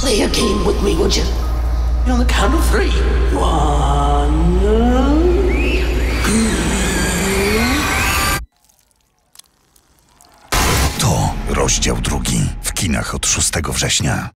Play a game with me, would you? On the count of three. One. To rozdział drugi w kinach od 6 września.